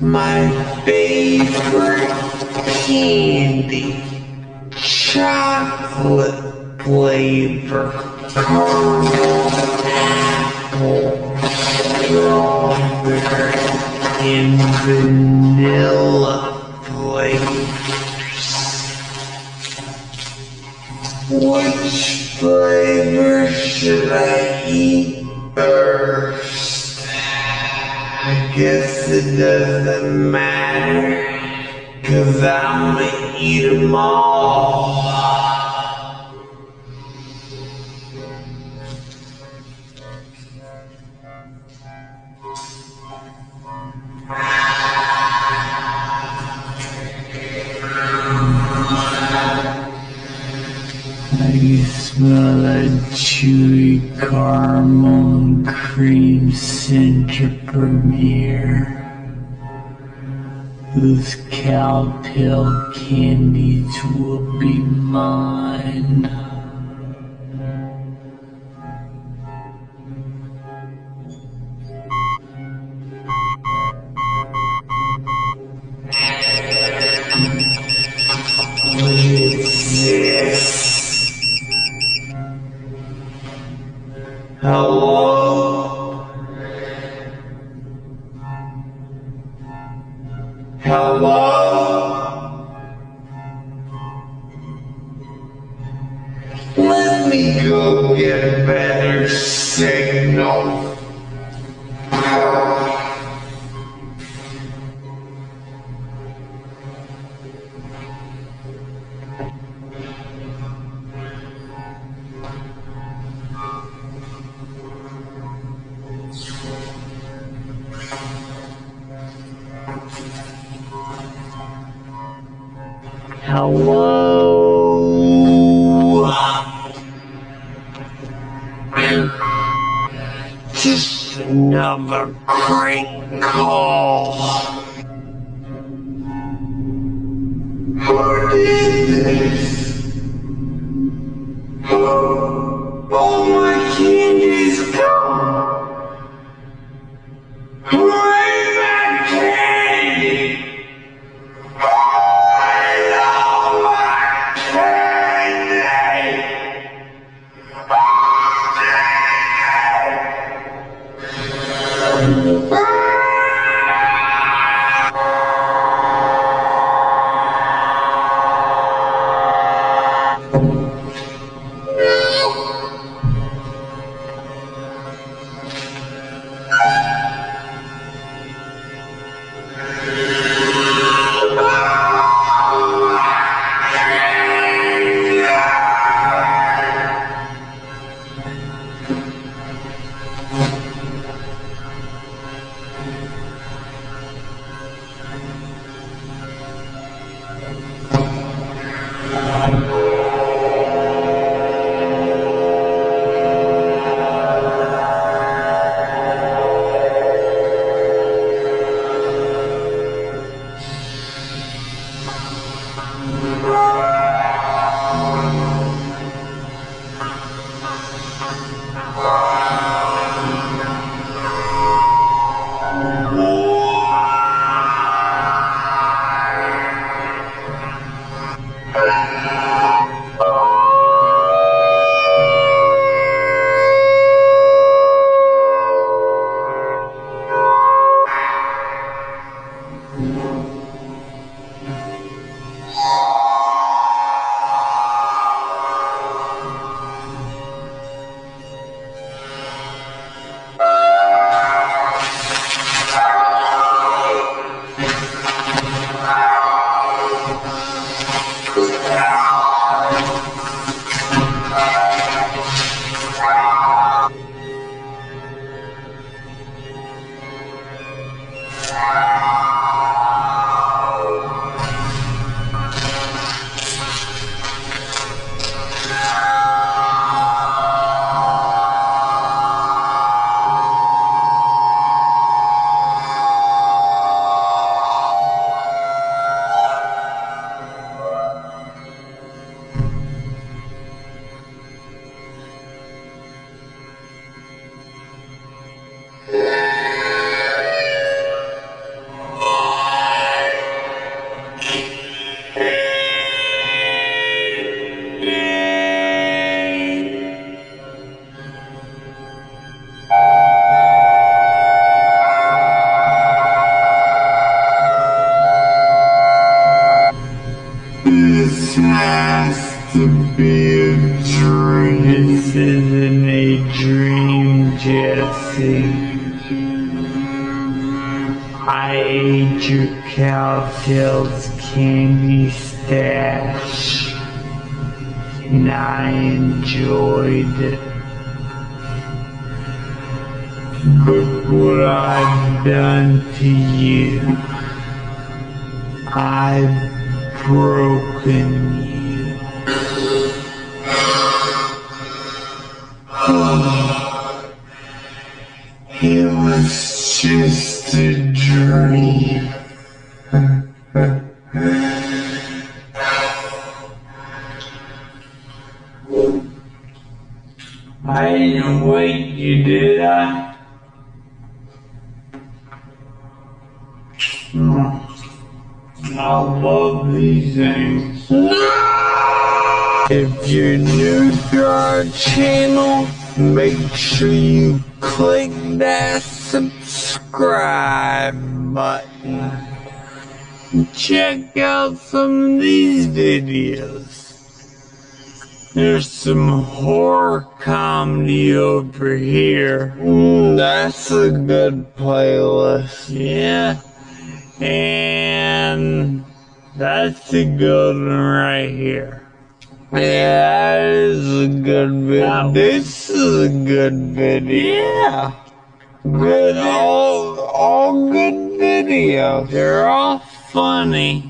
My favorite candy, chocolate flavor, caramel apple, strawberry, and vanilla flavors. Which flavor should I guess it doesn't matter, cause I'ma eat 'em all. Smell a caramel cream center premiere. Those Cow Tale candies will be mine. Hello? Hello? Let me go get better signal. Hello? Just another crank call. Who did this? All my Bye. Wow. Be a dream. This isn't a dream, Jesse. I ate your Cow Tales candy stash, and I enjoyed it. Look what I've done to you. I've broken you. It was just a dream. I didn't wake you, did Things. If you're new to our channel, make sure you click that subscribe button. Check out some of these videos. There's some horror comedy over here. Mm, that's a good playlist. Yeah. And that's a good one right here. Yeah, that is a good video. This is a good video. Yeah. Good, all, all good videos. They're all funny.